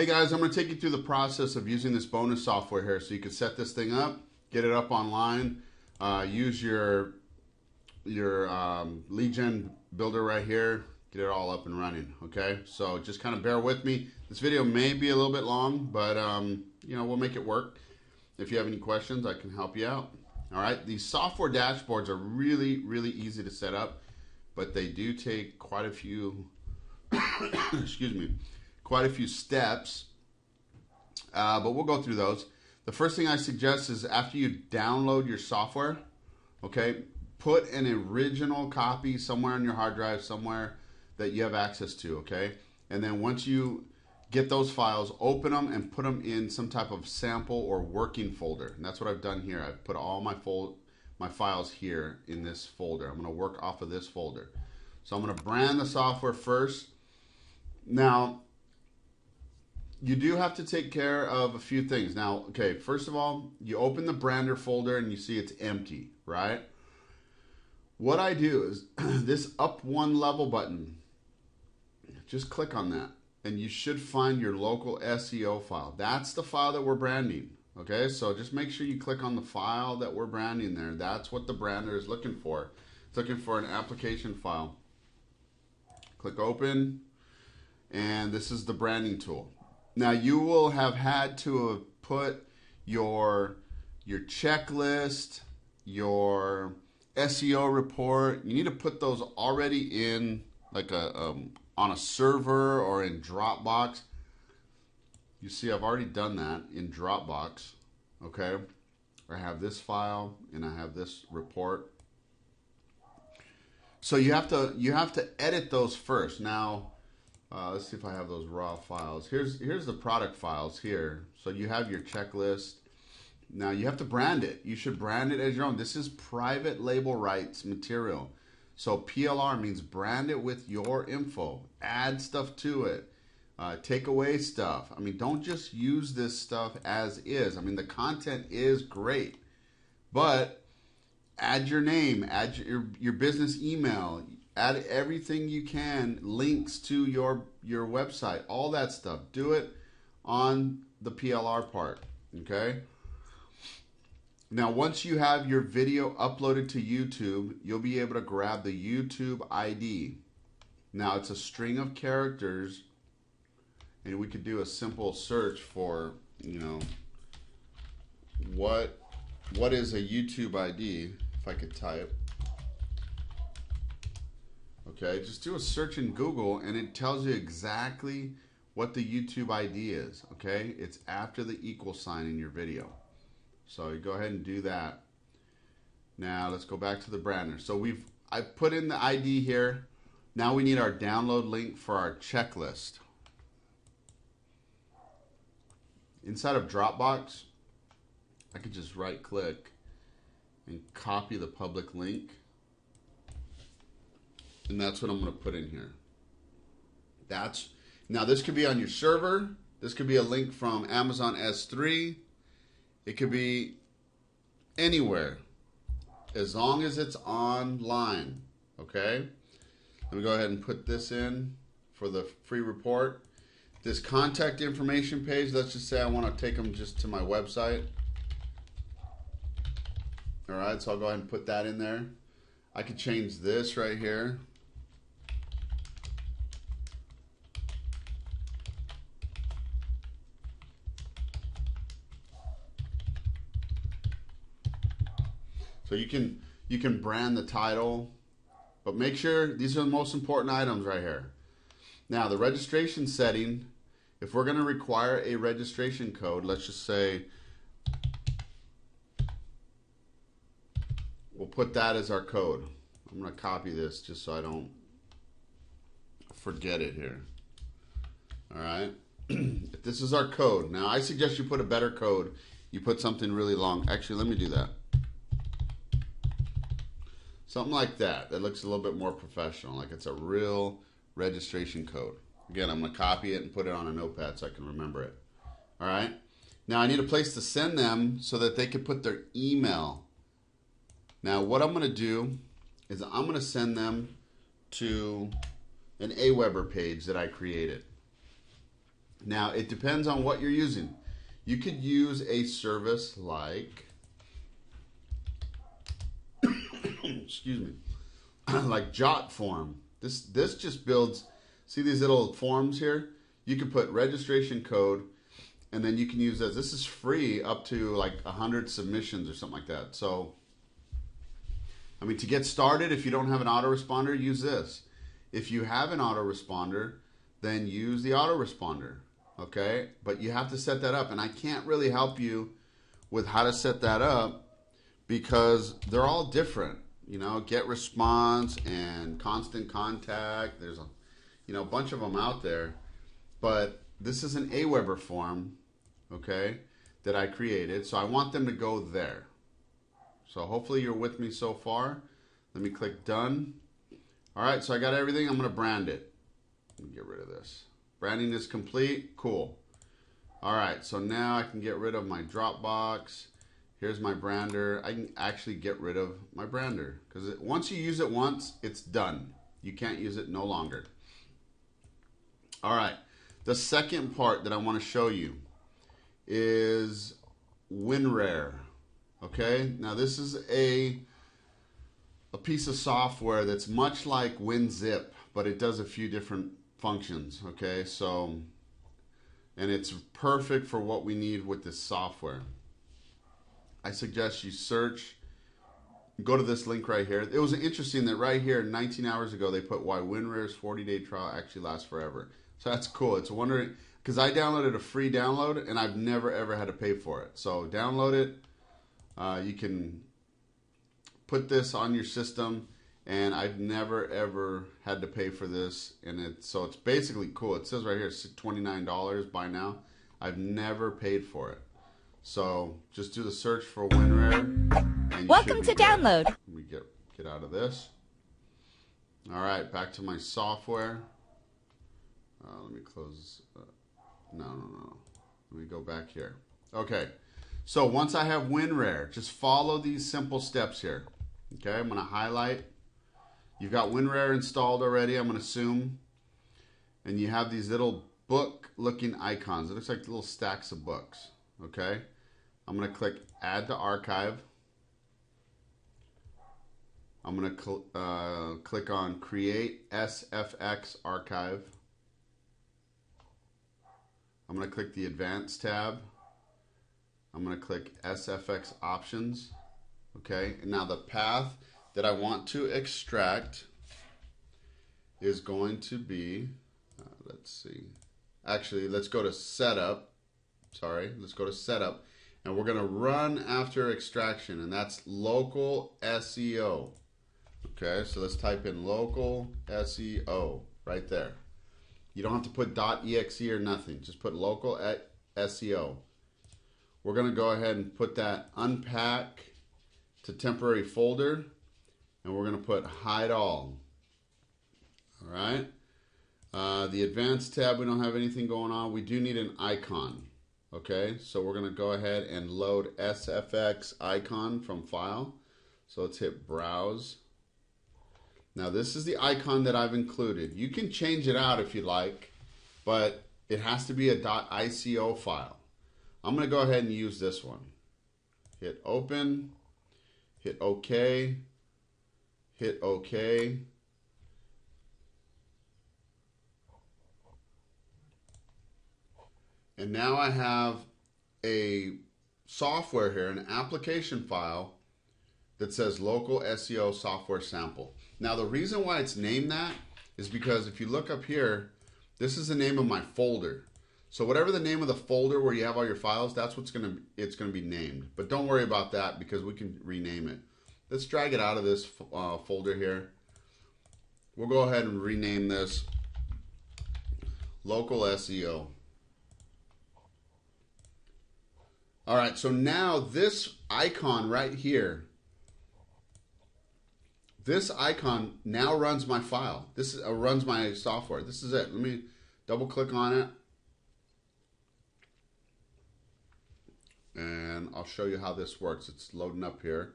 Hey guys, I'm to take you through the process of using this bonus software here so you can set this thing up, get it up online, uh, use your your um, lead gen builder right here, get it all up and running. Okay, so just kind of bear with me. This video may be a little bit long, but um, you know we'll make it work. If you have any questions, I can help you out. All right, these software dashboards are really really easy to set up, but they do take quite a few. excuse me quite a few steps, uh, but we'll go through those. The first thing I suggest is after you download your software, okay, put an original copy somewhere on your hard drive, somewhere that you have access to, okay? And then once you get those files, open them and put them in some type of sample or working folder. And that's what I've done here. I've put all my fold, my files here in this folder. I'm going to work off of this folder. So I'm going to brand the software first. Now, you do have to take care of a few things. Now, okay, first of all, you open the brander folder and you see it's empty, right? What I do is this up one level button, just click on that and you should find your local SEO file. That's the file that we're branding. Okay, so just make sure you click on the file that we're branding there. That's what the brander is looking for. It's looking for an application file. Click open, and this is the branding tool. Now you will have had to have put your your checklist, your SEO report. You need to put those already in like a um, on a server or in Dropbox. You see, I've already done that in Dropbox. Okay, I have this file and I have this report. So you have to you have to edit those first. Now uh, let's see if I have those raw files. Here's here's the product files here. So you have your checklist. Now you have to brand it. You should brand it as your own. This is private label rights material. So PLR means brand it with your info. Add stuff to it. Uh, take away stuff. I mean, don't just use this stuff as is. I mean, the content is great, but add your name, add your your business email, add everything you can links to your your website all that stuff. Do it on the plr part okay? Now once you have your video uploaded to youtube you'll be able to grab the youtube id now it's a string of characters and we could do a simple search for you know what what is a youtube id if i could type Okay, just do a search in Google and it tells you exactly what the YouTube ID is. Okay, it's after the equal sign in your video. So you go ahead and do that. Now let's go back to the brander. So we've I put in the ID here. Now we need our download link for our checklist. Inside of Dropbox, I could just right click and copy the public link and that's what I'm going to put in here. That's now this could be on your server. This could be a link from Amazon S3. It could be anywhere as long as it's online. Okay. Let me go ahead and put this in for the free report. This contact information page, let's just say I want to take them just to my website. All right, so I'll go ahead and put that in there. I could change this right here. So you can you can brand the title, but make sure these are the most important items right here. Now the registration setting, if we're going to require a registration code, let's just say we'll put that as our code. I'm going to copy this just so I don't forget it here. All right. this is our code. Now I suggest you put a better code. You put something really long. Actually, let me do that. Something like that. That looks a little bit more professional, like it's a real registration code. Again, I'm going to copy it and put it on a notepad so I can remember it. All right. Now I need a place to send them so that they can put their email. Now what I'm going to do is I'm going to send them to an Aweber page that I created. Now, it depends on what you're using. You could use a service like, excuse me, like JotForm. This this just builds. See these little forms here? You can put registration code, and then you can use this. This is free up to like a hundred submissions or something like that. So, I mean, to get started, if you don't have an autoresponder, use this. If you have an autoresponder, then use the autoresponder okay? But you have to set that up, and I can't really help you with how to set that up because they're all different. You know, GetResponse and constant contact. There's a, you know, bunch of them out there, but this is an Aweber form, okay, that I created. So I want them to go there. So hopefully you're with me so far. Let me click done. All right, so I got everything. I'm to brand it. Get rid of this. Branding is complete. Cool. All right, so now I can get rid of my Dropbox. Here's my brander. I can actually get rid of my brander because once you use it once, it's done. You can't use it no longer. All right, the second part that I want to show you is WinRAR. Okay, now this is a a piece of software that's much like WinZip, but it does a few different functions. Okay, so and it's perfect for what we need with this software. I suggest you search. Go to this link right here. It was interesting that right here, 19 hours ago, they put why WinRAR's 40-day trial actually lasts forever. So that's cool. It's wondering because I downloaded a free download and I've never ever had to pay for it. So download it. Uh, you can put this on your system and I've never ever had to pay for this and it so it's basically cool it says right here $29 by now I've never paid for it so just do the search for WinRAR welcome to download. Let me get get out of this. All right back to my software. Uh, let me close uh, no no no let me go back here. Okay so once I have WinRAR just follow these simple steps here. Okay I'm gonna highlight. You've got WinRAR installed already, I'm going to assume. And you have these little book looking icons. It looks like little stacks of books. Okay. I'm going to click add to archive. I'm going to cl uh, click on create SFX archive. I'm going to click the advanced tab. I'm going to click SFX options. Okay. And now the path that I want to extract is going to be, uh, let's see, actually, let's go to setup. Sorry, let's go to setup. And we're going to run after extraction, and that's local SEO. Okay, so let's type in local SEO right there. You don't have to put .exe or nothing. Just put local at SEO. We're going to go ahead and put that unpack to temporary folder and we're going to put hide all. All right. Uh, the advanced tab, we don't have anything going on. We do need an icon. Okay, so we're going to go ahead and load SFX icon from file. So let's hit browse. Now this is the icon that I've included. You can change it out if you like, but it has to be a .ico file. I'm going to go ahead and use this one. Hit open, hit OK, hit OK. And now I have a software here, an application file that says local SEO software sample. Now the reason why it's named that is because if you look up here, this is the name of my folder. So whatever the name of the folder where you have all your files, that's what's gonna it's gonna be named. But don't worry about that because we can rename it. Let's drag it out of this uh, folder here. We'll go ahead and rename this local SEO. All right, so now this icon right here, this icon now runs my file. This is, uh, runs my software. This is it. Let me double click on it. And I'll show you how this works. It's loading up here.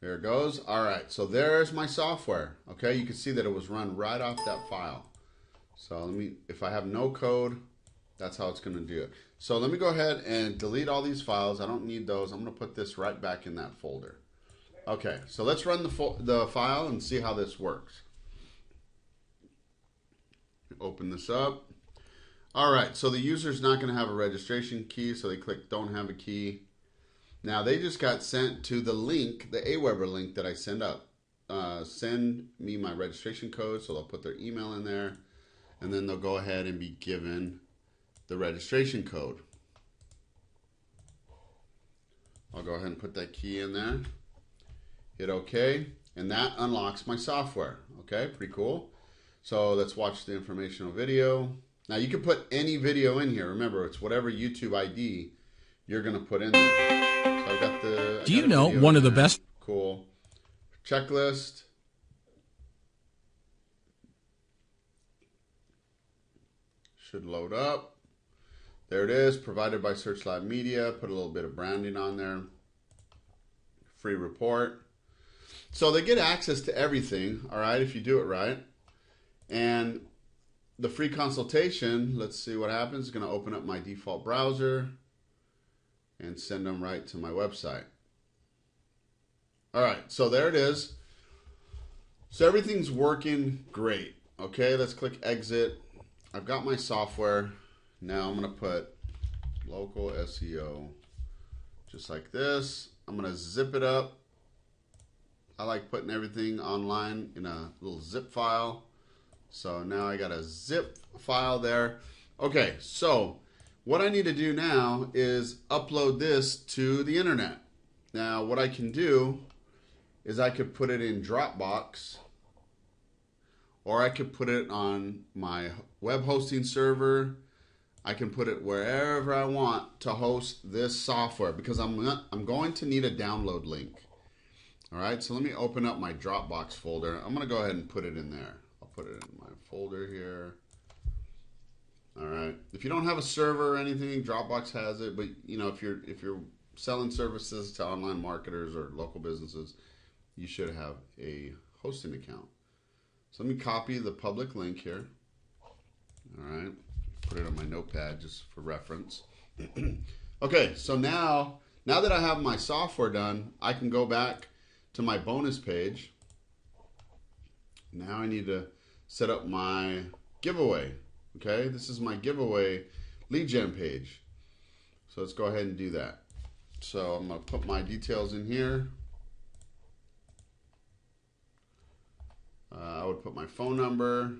Here it goes. All right, so there's my software. Okay, you can see that it was run right off that file. So let me, if I have no code, That's how it's going to do it. So let me go ahead and delete all these files. I don't need those. I'm going to put this right back in that folder. Okay, so let's run the, the file and see how this works. Open this up. All right, so the user's not going to have a registration key, so they click don't have a key. Now they just got sent to the link, the Aweber link that I send up. Uh, send me my registration code, so they'll put their email in there, and then they'll go ahead and be given the registration code. I'll go ahead and put that key in there hit OK, and that unlocks my software. Okay, pretty cool. So let's watch the informational video. Now you can put any video in here. Remember, it's whatever YouTube ID you're going to put in there. So I've got the. Do you know one of the best? Cool. Checklist. Should load up. There it is, provided by Searchlight Media. Put a little bit of branding on there. Free report. So they get access to everything, all right, if you do it right. And the free consultation, let's see what happens. It's going to open up my default browser and send them right to my website. All right, so there it is. So everything's working great. Okay, let's click exit. I've got my software. Now I'm going to put local SEO just like this. I'm going to zip it up I like putting everything online in a little zip file. So now I got a zip file there. Okay, so what I need to do now is upload this to the internet. Now what I can do is I could put it in Dropbox or I could put it on my web hosting server. I can put it wherever I want to host this software because I'm, I'm going to need a download link. All right, so let me open up my Dropbox folder. I'm gonna go ahead and put it in there. I'll put it in my folder here. All right. If you don't have a server or anything, Dropbox has it. But you know, if you're if you're selling services to online marketers or local businesses, you should have a hosting account. So let me copy the public link here. All right. Put it on my notepad just for reference. okay, so now now that I have my software done, I can go back to my bonus page. Now I need to set up my giveaway. Okay, this is my giveaway lead gen page. So let's go ahead and do that. So I'm going to put my details in here. Uh, I would put my phone number,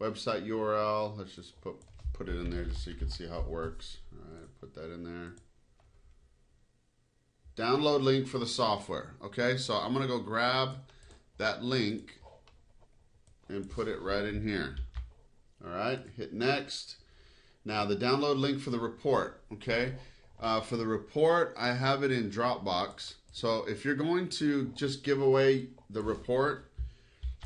website URL. Let's just put put it in there just so you can see how it works. All right, put that in there download link for the software. Okay, so I'm gonna go grab that link and put it right in here. All right, hit next. Now the download link for the report. Okay, uh, for the report, I have it in Dropbox. So if you're going to just give away the report,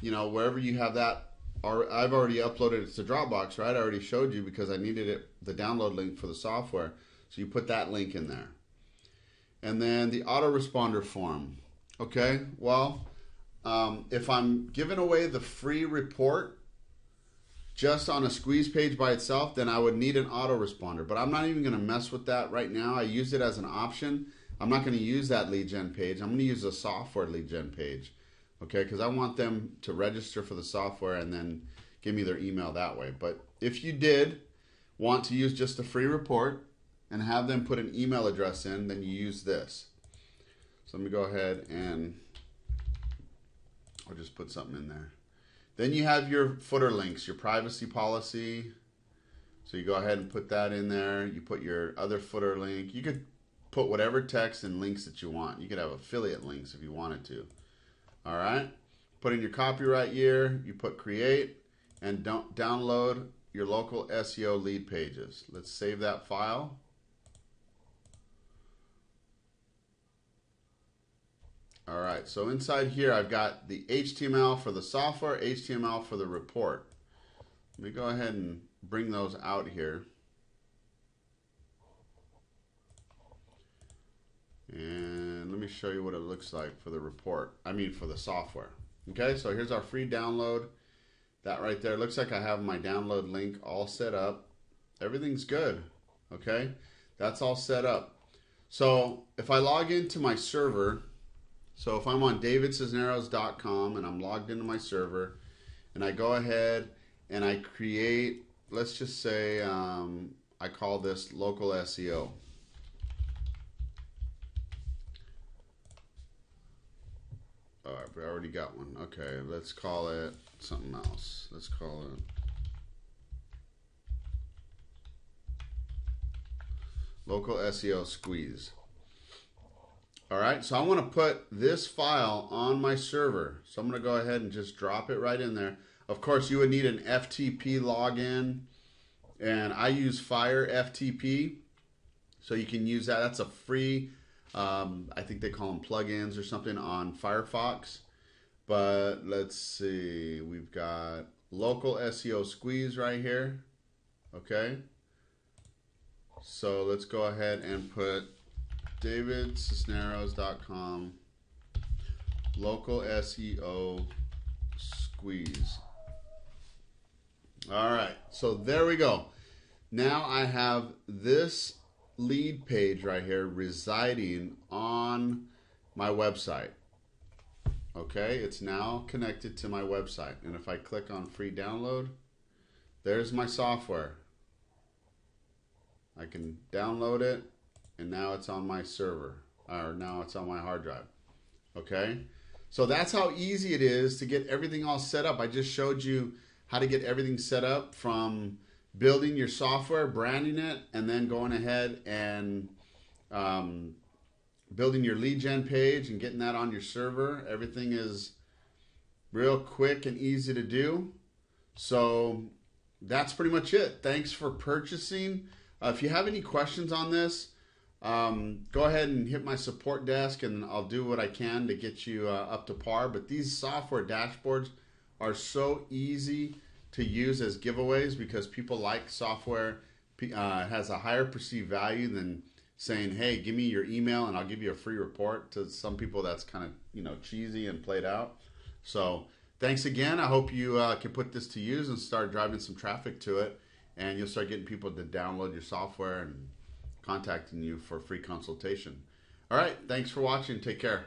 you know wherever you have that. I've already uploaded it to Dropbox, right? I already showed you because I needed it, the download link for the software. So you put that link in there and then the autoresponder form. Okay, well, um, if I'm giving away the free report just on a squeeze page by itself, then I would need an autoresponder. But I'm not even going to mess with that right now. I use it as an option. I'm not going to use that lead gen page. I'm going to use a software lead gen page. Okay, because I want them to register for the software and then give me their email that way. But if you did want to use just a free report, and have them put an email address in, then you use this. So let me go ahead and I'll just put something in there. Then you have your footer links, your privacy policy. So you go ahead and put that in there. You put your other footer link. You could put whatever text and links that you want. You could have affiliate links if you wanted to. All right. Put in your copyright year. You put create and don't download your local SEO lead pages. Let's save that file. All right, so inside here I've got the HTML for the software, HTML for the report. Let me go ahead and bring those out here. And let me show you what it looks like for the report, I mean for the software. Okay, so here's our free download. That right there, looks like I have my download link all set up. Everything's good. Okay, that's all set up. So if I log into my server, so if I'm on davidcisneros.com and I'm logged into my server, and I go ahead and I create, let's just say um, I call this local SEO. All right, we already got one. Okay, let's call it something else. Let's call it local SEO squeeze. All right, so I want to put this file on my server. So I'm going to go ahead and just drop it right in there. Of course, you would need an FTP login, and I use Fire FTP, so you can use that. That's a free, um, I think they call them plugins or something on Firefox. But let's see, we've got local SEO squeeze right here. Okay. So let's go ahead and put davidcisneros.com local SEO squeeze. All right, so there we go. Now I have this lead page right here residing on my website. Okay, it's now connected to my website. And if I click on free download, there's my software. I can download it and now it's on my server or now it's on my hard drive. Okay? So that's how easy it is to get everything all set up. I just showed you how to get everything set up from building your software, branding it, and then going ahead and um, building your lead gen page and getting that on your server. Everything is real quick and easy to do. So that's pretty much it. Thanks for purchasing. Uh, if you have any questions on this, um, go ahead and hit my support desk and I'll do what I can to get you uh, up to par. But these software dashboards are so easy to use as giveaways because people like software uh, has a higher perceived value than saying, "Hey, give me your email and I'll give you a free report." To some people, that's kind of you know cheesy and played out. So thanks again. I hope you uh, can put this to use and start driving some traffic to it, and you'll start getting people to download your software and contacting you for free consultation. All right, thanks for watching. Take care.